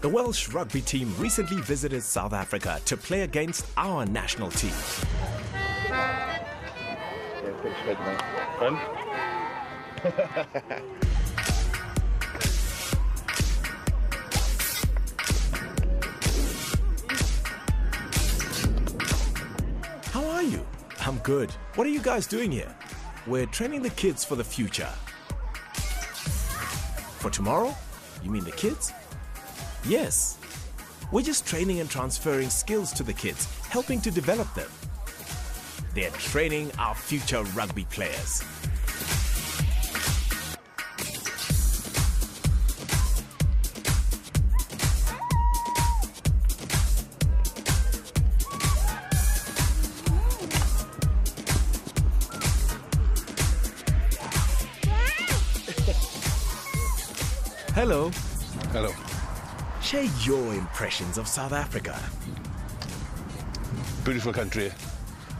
The Welsh rugby team recently visited South Africa to play against our national team. How are you? I'm good. What are you guys doing here? We're training the kids for the future. For tomorrow? You mean the kids? Yes. We're just training and transferring skills to the kids, helping to develop them. They're training our future rugby players. Hello. Hello. Share your impressions of South Africa. Beautiful country.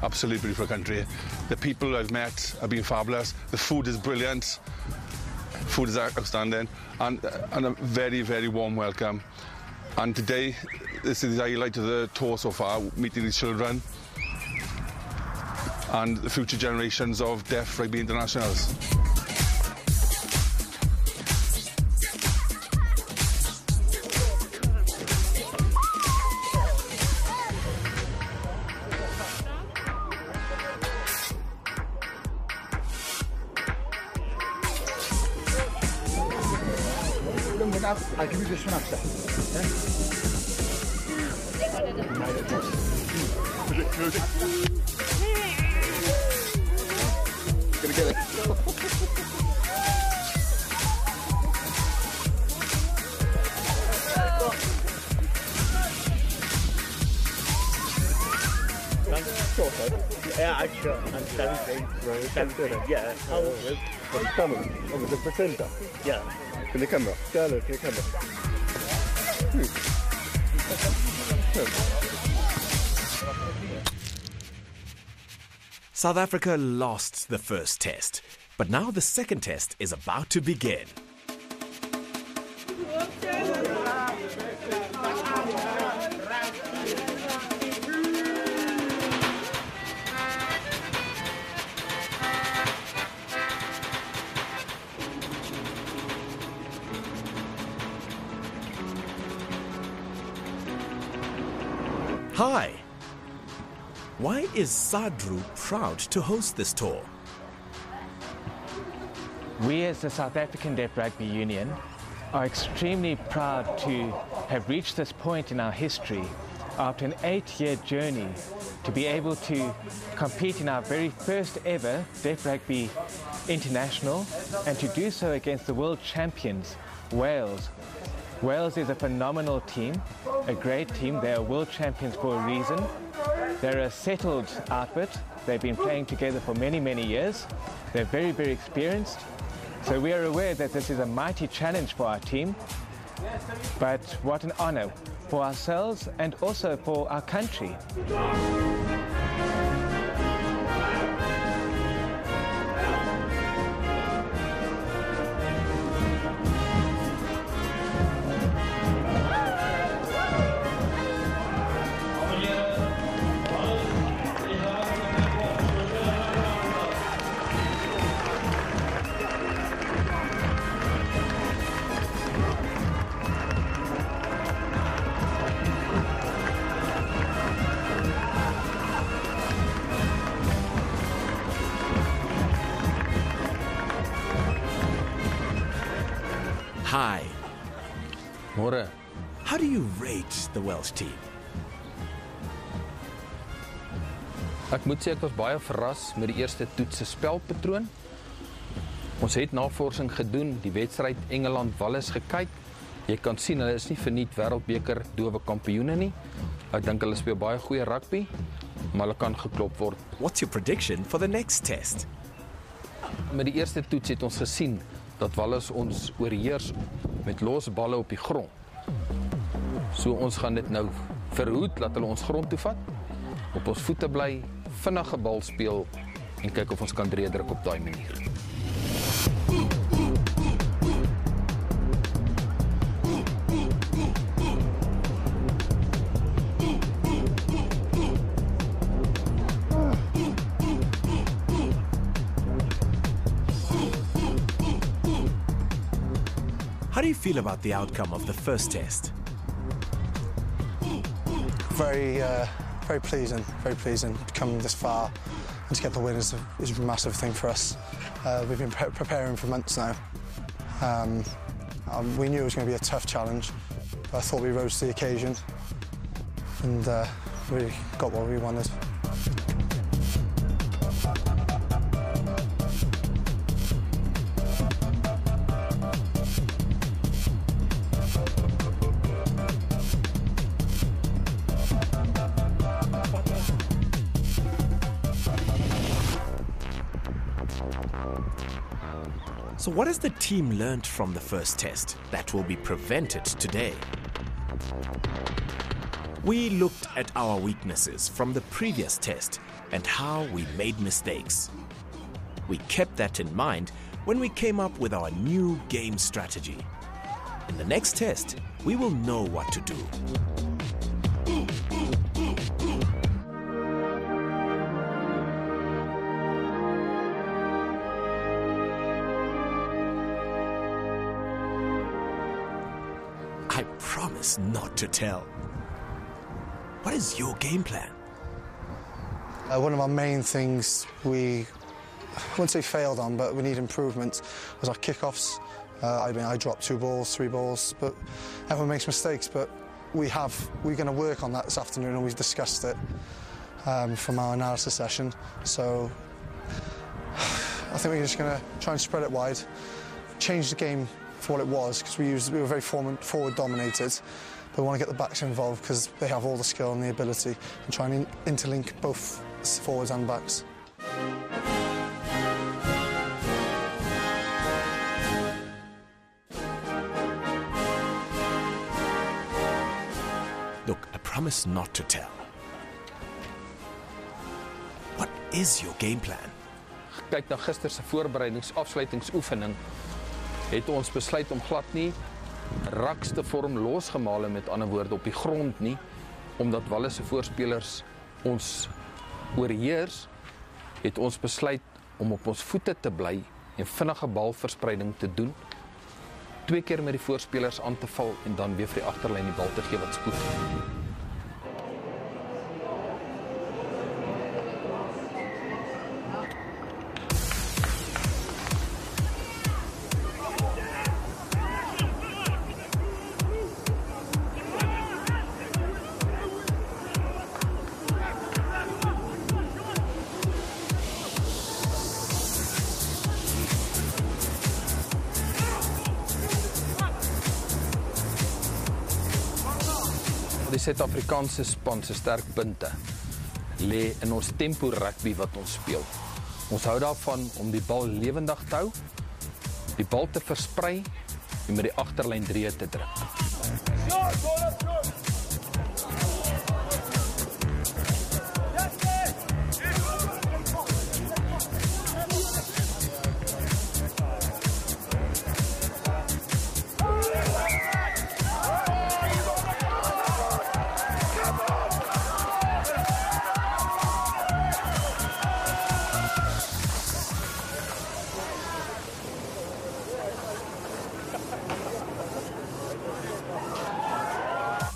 Absolutely beautiful country. The people I've met have been fabulous. The food is brilliant. Food is outstanding. And, uh, and a very, very warm welcome. And today, this is the highlight of the tour so far, meeting these children and the future generations of deaf rugby internationals. I'll give you this one after. Gonna get it. Ja, ik aan 17, 17, ja. Van de camera. Oh, met de placenta. Ja. Van de camera. South Africa lost the first test, but now the second test is about to begin. Hi. Why is SADRU proud to host this tour? We as the South African Deaf Rugby Union are extremely proud to have reached this point in our history after an eight-year journey to be able to compete in our very first ever Deaf Rugby International and to do so against the world champions, Wales. Wales is a phenomenal team, a great team. They are world champions for a reason. They're a settled outfit. They've been playing together for many, many years. They're very, very experienced. So we are aware that this is a mighty challenge for our team. But what an honor for ourselves and also for our country. Hi. Môre. How do you rate the Welsh team? Ek moet sê ek was baie verras met die eerste toets se spelpatroon. Ons het navorsing gedoen, die wedstryd Engeland Wallis gekyk. Jy kan sien hulle is nie verniet wêreldbeker dowe kampioene nie. Ek dink hulle speel baie goeie rugby, maar hulle kan geklop word. What's your prediction for the next test? Met die eerste toets het ons gesien dat Wallis ons oorheers met los balle op die grond. So ons gaan dit nou verhoed dat hulle ons grond toe vat, op ons voete bly, vinnige bal speel en kyk of ons kan dreedruk op daai manier. Feel about the outcome of the first test? Very, uh, very pleasing, very pleasing to come this far and to get the win is a, is a massive thing for us. Uh, we've been pre preparing for months now. Um, um, we knew it was going to be a tough challenge, but I thought we rose to the occasion and uh, we got what we wanted. So, what has the team learned from the first test that will be prevented today? We looked at our weaknesses from the previous test and how we made mistakes. We kept that in mind when we came up with our new game strategy. In the next test, we will know what to do. I promise not to tell. What is your game plan? Uh, one of our main things we, I wouldn't say failed on, but we need improvement, was our kickoffs. Uh, I mean, I dropped two balls, three balls, but everyone makes mistakes. But we have, we're going to work on that this afternoon, and we've discussed it um, from our analysis session. So I think we're just going to try and spread it wide, change the game for what it was, because we, used, we were very forward, forward dominated. But we want to get the backs involved because they have all the skill and the ability, and try and in- interlink both forwards and backs. Look, I promise not to tell. What is your game plan? Kyk na gister se voorbereidings afsluitingsoefening het ons besluit om glad nie rakste vorm losgemaal met ander woorde op die grond nie omdat Wallis se voorspelers ons oorheers het ons besluit om op ons voete te bly en vinnige balverspreiding te doen twee keer met die voorspelers aan te val en dan weer vir die agterlyn die bal te gee wat spoed die Suid-Afrikaanse span se sterk punte lê in ons tempo rugby wat ons speel. Ons hou daarvan om die bal lewendig te hou, die bal te versprei en met die agterlyn drie te druk.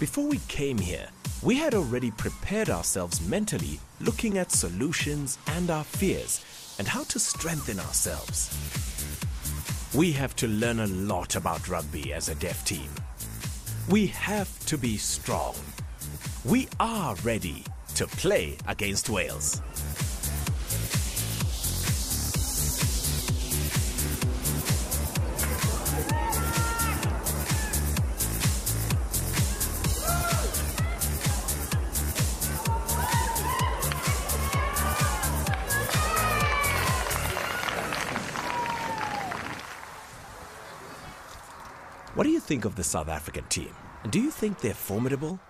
Before we came here, we had already prepared ourselves mentally looking at solutions and our fears and how to strengthen ourselves. We have to learn a lot about rugby as a deaf team. We have to be strong. We are ready to play against Wales. What do you think of the South African team? And do you think they're formidable?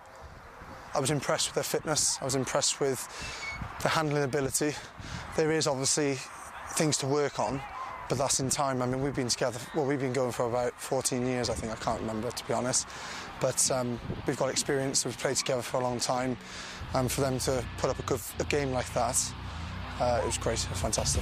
I was impressed with their fitness. I was impressed with their handling ability. There is obviously things to work on, but that's in time. I mean, we've been together. Well, we've been going for about 14 years. I think I can't remember to be honest. But um, we've got experience. We've played together for a long time, and for them to put up a good a game like that, uh, it was great. Fantastic.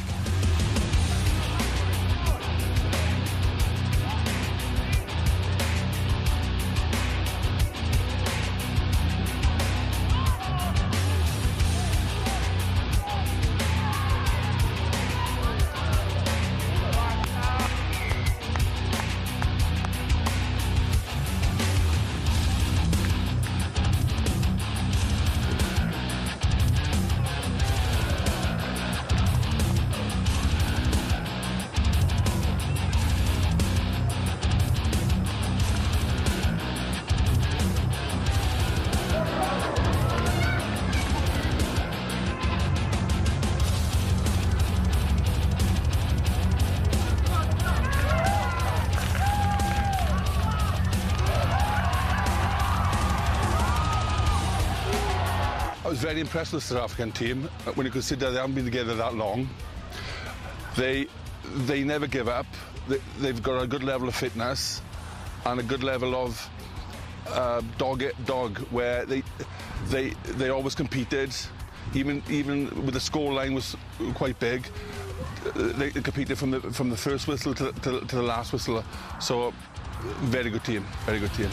Very impressed with the South African team when you consider they haven't been together that long. They they never give up. They, they've got a good level of fitness and a good level of uh, dog dog where they they they always competed. Even even with the score line was quite big, they competed from the from the first whistle to, to, to the last whistle. So very good team, very good team.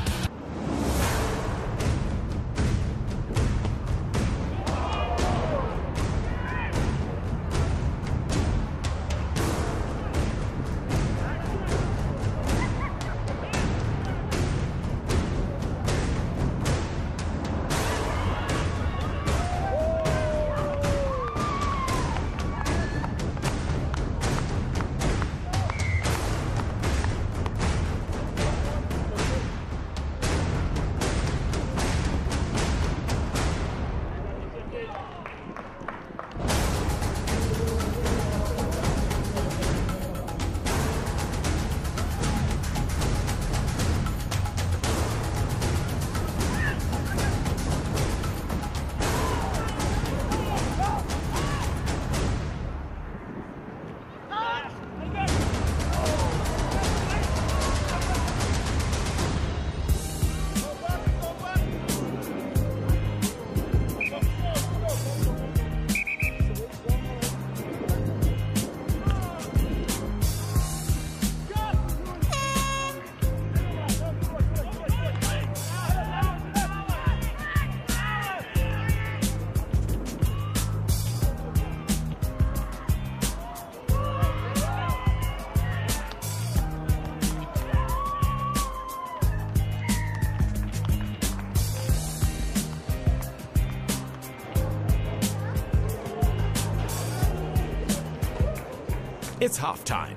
It's halftime.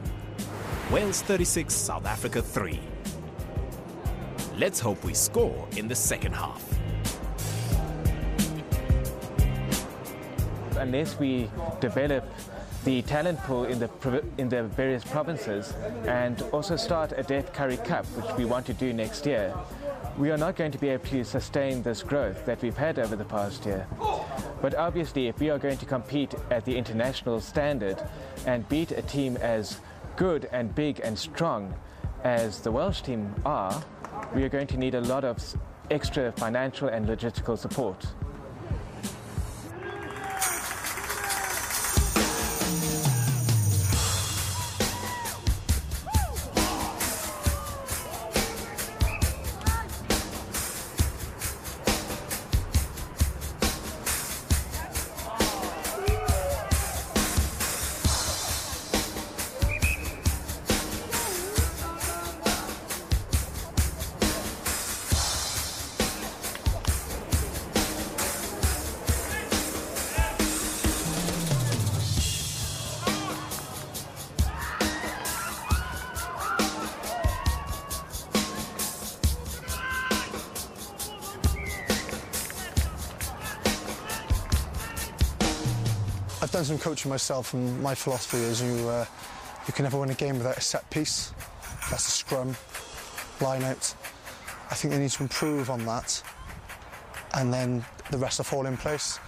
Wales 36, South Africa 3. Let's hope we score in the second half. Unless we develop the talent pool in the, in the various provinces and also start a Deaf Currie Cup, which we want to do next year, we are not going to be able to sustain this growth that we've had over the past year. But obviously, if we are going to compete at the international standard and beat a team as good and big and strong as the Welsh team are, we are going to need a lot of extra financial and logistical support. Done some coaching myself, and my philosophy is you uh, you can never win a game without a set piece. That's a scrum, line out. I think they need to improve on that, and then the rest will fall in place.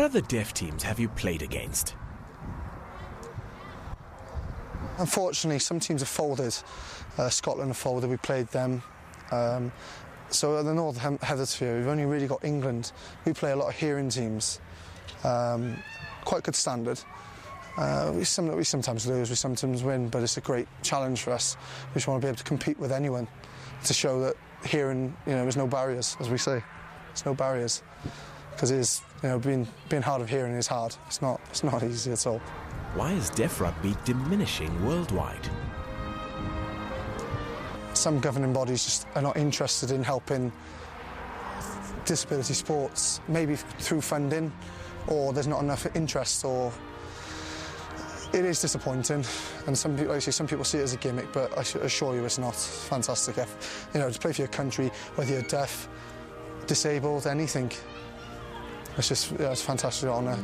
What other deaf teams have you played against? Unfortunately, some teams have folded. Uh, Scotland have folded. We played them. Um, so at the North Hem- Hemisphere, we've only really got England. We play a lot of hearing teams. Um, quite good standard. Uh, we, some, we sometimes lose, we sometimes win, but it's a great challenge for us. We just want to be able to compete with anyone to show that hearing, you know, there's no barriers, as we say. There's no barriers because it is, you know, being being hard of hearing is hard. It's not, it's not easy at all. Why is deaf rugby diminishing worldwide? some governing bodies just are not interested in helping disability sports, maybe through funding, or there's not enough interest, or it is disappointing. And some people, like say, some people see it as a gimmick, but I assure you, it's not. It's fantastic. You know, to play for your country, whether you're deaf, disabled, anything. It's just, yeah, it's a fantastic honour.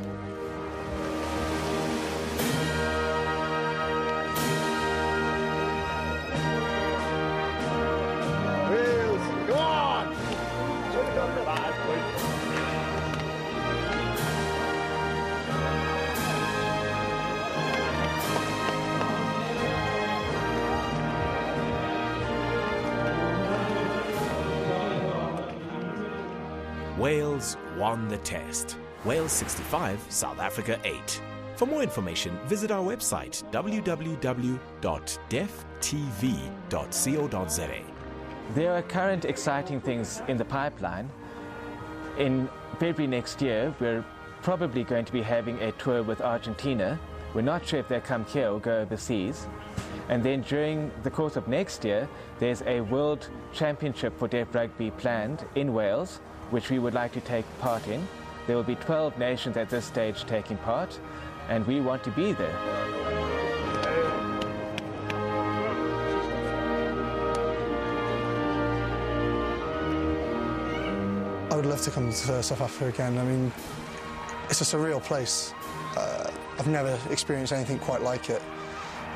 Wales won the test. Wales 65, South Africa 8. For more information, visit our website www.deaftv.co.za. There are current exciting things in the pipeline. In February next year, we're probably going to be having a tour with Argentina. We're not sure if they'll come here or go overseas. And then during the course of next year, there's a World Championship for Deaf Rugby planned in Wales, which we would like to take part in. There will be 12 nations at this stage taking part, and we want to be there. I would love to come to South Africa again. I mean, it's a surreal place. Uh, I've never experienced anything quite like it.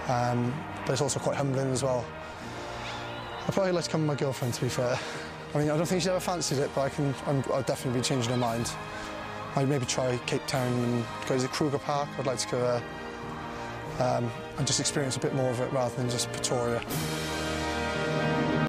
Um, but it's also quite humbling as well. I'd probably like to come with my girlfriend, to be fair. I mean, I don't think she's ever fancied it, but I can, I'm, I'll definitely be changing her mind. I'd maybe try Cape Town and go to Kruger Park. I'd like to go there um, and just experience a bit more of it rather than just Pretoria.